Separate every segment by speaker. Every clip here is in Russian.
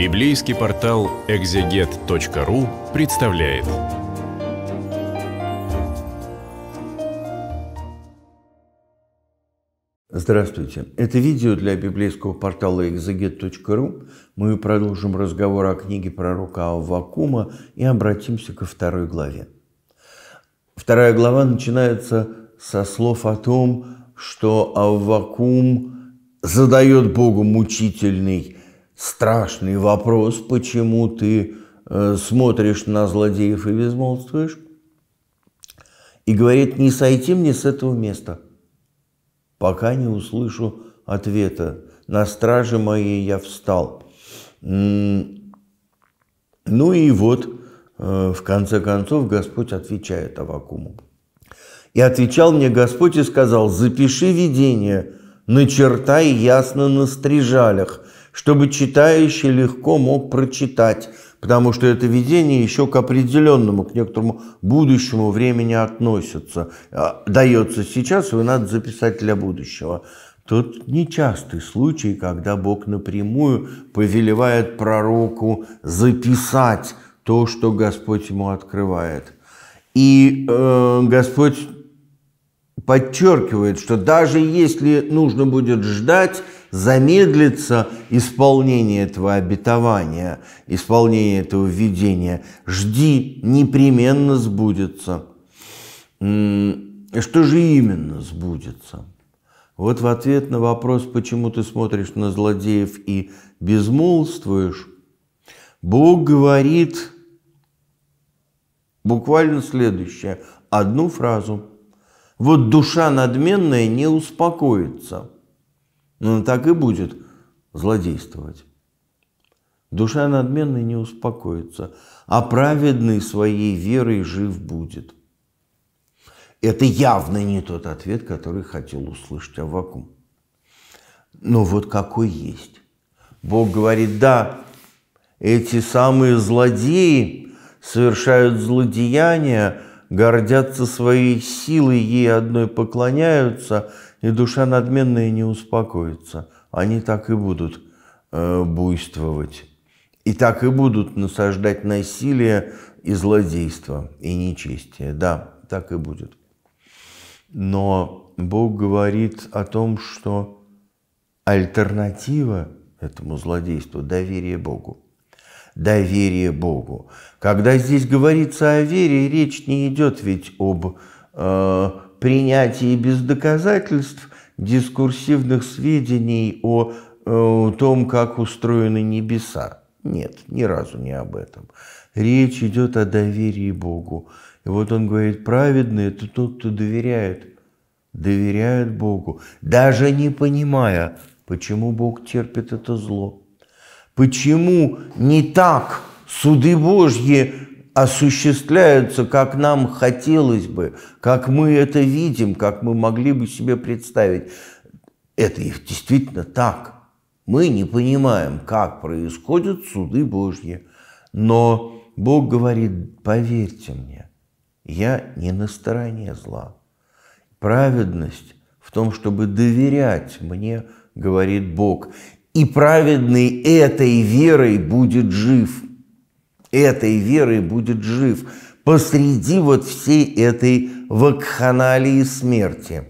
Speaker 1: Библейский портал экзегет.ру представляет.
Speaker 2: Здравствуйте. Это видео для библейского портала экзегет.ру. Мы продолжим разговор о книге пророка Аввакума и обратимся ко второй главе. Вторая глава начинается со слов о том, что Аввакум задает Богу мучительный страшный вопрос, почему ты э, смотришь на злодеев и безмолвствуешь, и говорит, не сойти мне с этого места, пока не услышу ответа. На страже моей я встал. Ну и вот, э, в конце концов, Господь отвечает Авакуму. И отвечал мне Господь и сказал, запиши видение, начертай ясно на стрижалях, чтобы читающий легко мог прочитать, потому что это видение еще к определенному, к некоторому будущему времени относится. А, дается сейчас, его надо записать для будущего. Тут нечастый случай, когда Бог напрямую повелевает пророку записать то, что Господь ему открывает. И э, Господь подчеркивает, что даже если нужно будет ждать, замедлится исполнение этого обетования, исполнение этого видения. Жди, непременно сбудется. Что же именно сбудется? Вот в ответ на вопрос, почему ты смотришь на злодеев и безмолвствуешь, Бог говорит буквально следующее, одну фразу. Вот душа надменная не успокоится – но он так и будет злодействовать. Душа надменной не успокоится, а праведный своей верой жив будет. Это явно не тот ответ, который хотел услышать Аввакум. Но вот какой есть. Бог говорит, да, эти самые злодеи совершают злодеяния, гордятся своей силой, ей одной поклоняются – и душа надменная не успокоится. Они так и будут э, буйствовать. И так и будут насаждать насилие и злодейство, и нечестие. Да, так и будет. Но Бог говорит о том, что альтернатива этому злодейству – доверие Богу. Доверие Богу. Когда здесь говорится о вере, речь не идет ведь об э, принятии без доказательств дискурсивных сведений о, о том, как устроены небеса. Нет, ни разу не об этом. Речь идет о доверии Богу. И вот он говорит, праведный – это тот, кто доверяет, доверяет Богу, даже не понимая, почему Бог терпит это зло. Почему не так суды Божьи осуществляются, как нам хотелось бы, как мы это видим, как мы могли бы себе представить. Это действительно так. Мы не понимаем, как происходят суды Божьи. Но Бог говорит, поверьте мне, я не на стороне зла. Праведность в том, чтобы доверять мне, говорит Бог. И праведный этой верой будет жив – этой верой будет жив посреди вот всей этой вакханалии смерти,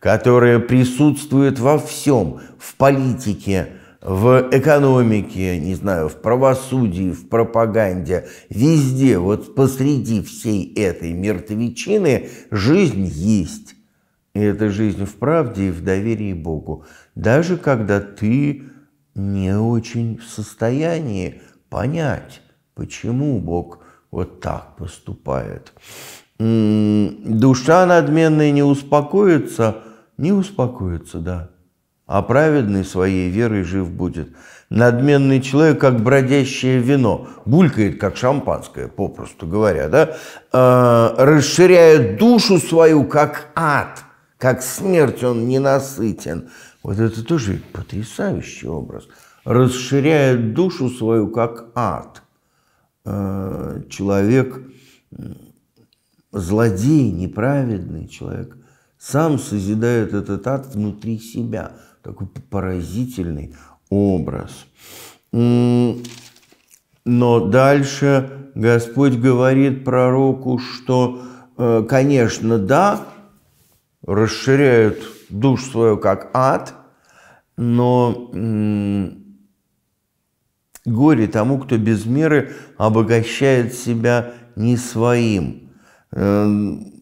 Speaker 2: которая присутствует во всем, в политике, в экономике, не знаю, в правосудии, в пропаганде, везде, вот посреди всей этой мертвечины жизнь есть. И эта жизнь в правде и в доверии Богу. Даже когда ты не очень в состоянии понять, Почему Бог вот так поступает? Душа надменная не успокоится? Не успокоится, да. А праведный своей верой жив будет. Надменный человек, как бродящее вино, булькает, как шампанское, попросту говоря, да, э, расширяет душу свою, как ад, как смерть он ненасытен. Вот это тоже потрясающий образ. Расширяет душу свою, как ад – Э, человек, злодей, неправедный человек, сам созидает этот ад внутри себя. Такой поразительный образ. но дальше Господь говорит пророку, что, э, конечно, да, расширяют душ свою как ад, но горе тому, кто без меры обогащает себя не своим. Эм,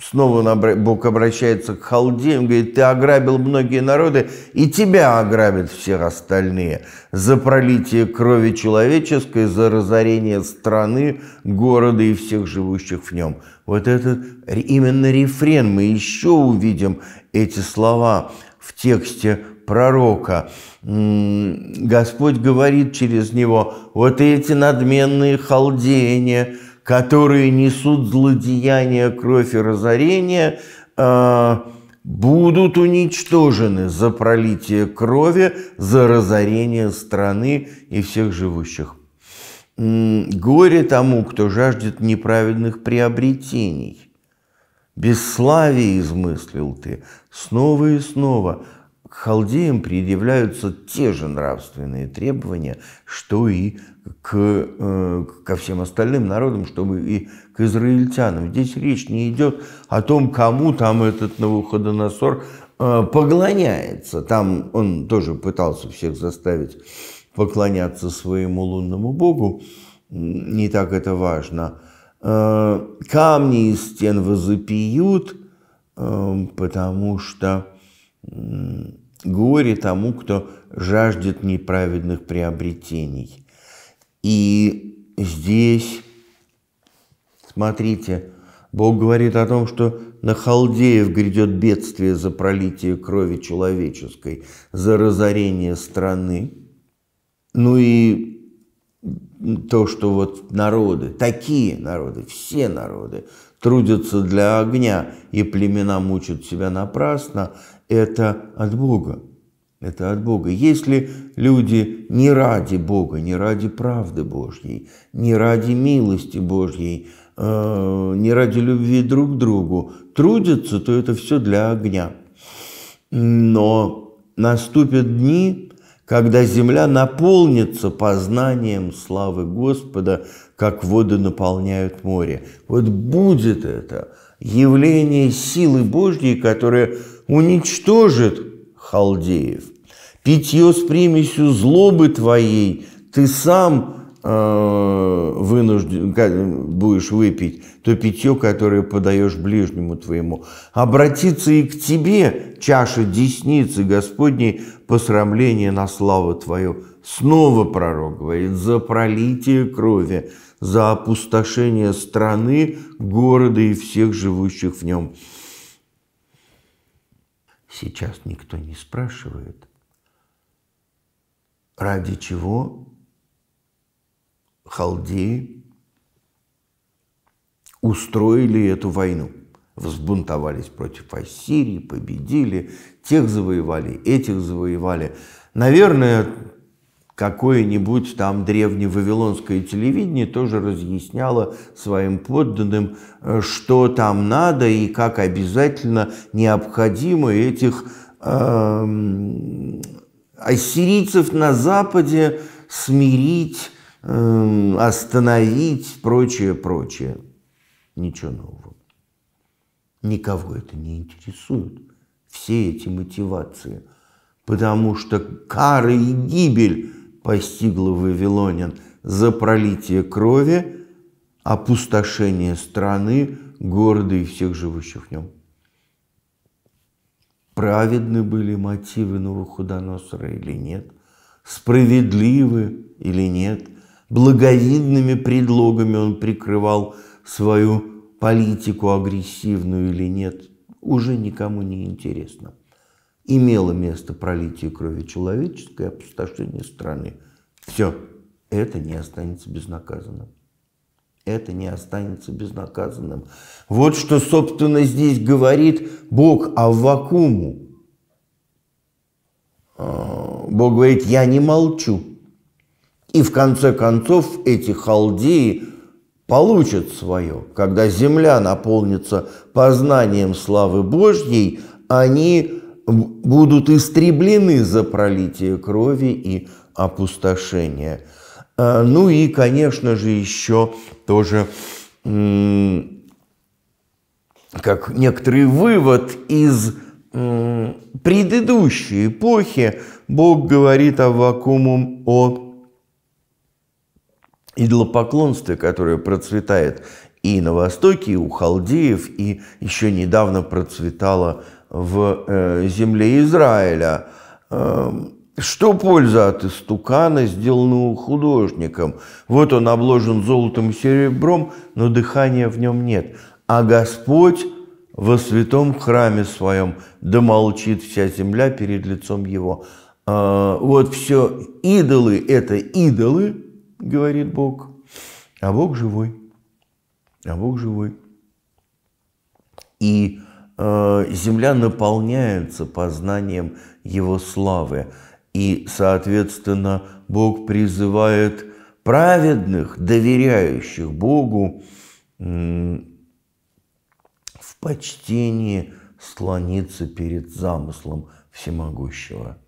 Speaker 2: снова Бог обращается к халдеям, говорит, ты ограбил многие народы, и тебя ограбят все остальные за пролитие крови человеческой, за разорение страны, города и всех живущих в нем. Вот этот именно рефрен, мы еще увидим эти слова в тексте пророка. Господь говорит через него, вот эти надменные халдеяния, которые несут злодеяния, кровь и разорение, а, будут уничтожены за пролитие крови, за разорение страны и всех живущих. Горе тому, кто жаждет неправедных приобретений. Бесславие измыслил ты снова и снова – к халдеям предъявляются те же нравственные требования, что и к, э, ко всем остальным народам, чтобы и к израильтянам. Здесь речь не идет о том, кому там этот Навуходоносор э, поклоняется. Там он тоже пытался всех заставить поклоняться своему лунному богу. Не так это важно. Э, камни из стен возопьют, э, потому что Горе тому, кто жаждет неправедных приобретений. И здесь, смотрите, Бог говорит о том, что на халдеев грядет бедствие за пролитие крови человеческой, за разорение страны. Ну и то, что вот народы, такие народы, все народы трудятся для огня, и племена мучат себя напрасно, это от Бога. Это от Бога. Если люди не ради Бога, не ради правды Божьей, не ради милости Божьей, э, не ради любви друг к другу трудятся, то это все для огня. Но наступят дни, когда земля наполнится познанием славы Господа, как воды наполняют море. Вот будет это явление силы Божьей, которая уничтожит халдеев. Питье с примесью злобы твоей ты сам э, вынужден будешь выпить, то питье, которое подаешь ближнему твоему. Обратиться и к тебе чаша десницы Господней посрамление на славу твою. Снова пророк говорит, за пролитие крови, за опустошение страны, города и всех живущих в нем. Сейчас никто не спрашивает, ради чего халдеи устроили эту войну. Взбунтовались против Ассирии, победили, тех завоевали, этих завоевали. Наверное, какое-нибудь там древневавилонское телевидение тоже разъясняло своим подданным, э, что там надо и как обязательно необходимо этих э, ассирийцев на Западе смирить, э, остановить, прочее, прочее. Ничего нового. Никого это не интересует. Все эти мотивации. Потому что кара и гибель постигло Вавилонин за пролитие крови, опустошение страны, города и всех живущих в нем. Праведны были мотивы Навуходоносора или нет? Справедливы или нет? Благовидными предлогами он прикрывал свою политику агрессивную или нет? Уже никому не интересно имело место пролитие крови человеческой, опустошение страны. Все, это не останется безнаказанным. Это не останется безнаказанным. Вот что, собственно, здесь говорит Бог Аввакуму. А, Бог говорит, я не молчу. И в конце концов эти халдеи получат свое. Когда земля наполнится познанием славы Божьей, они будут истреблены за пролитие крови и опустошение. А, ну и, конечно же, еще тоже как некоторый вывод из предыдущей эпохи, Бог говорит о вакуумум о идолопоклонстве, которое процветает и на Востоке, и у халдеев, и еще недавно процветало в э, земле Израиля. Эм, что польза от истукана, сделанного художником? Вот он обложен золотом и серебром, но дыхания в нем нет. А Господь во святом храме своем, да молчит вся земля перед лицом его. А, вот все идолы – это идолы, говорит Бог, а Бог живой. А Бог живой. И э, земля наполняется познанием Его славы. И, соответственно, Бог призывает праведных, доверяющих Богу, в почтении склониться перед замыслом всемогущего.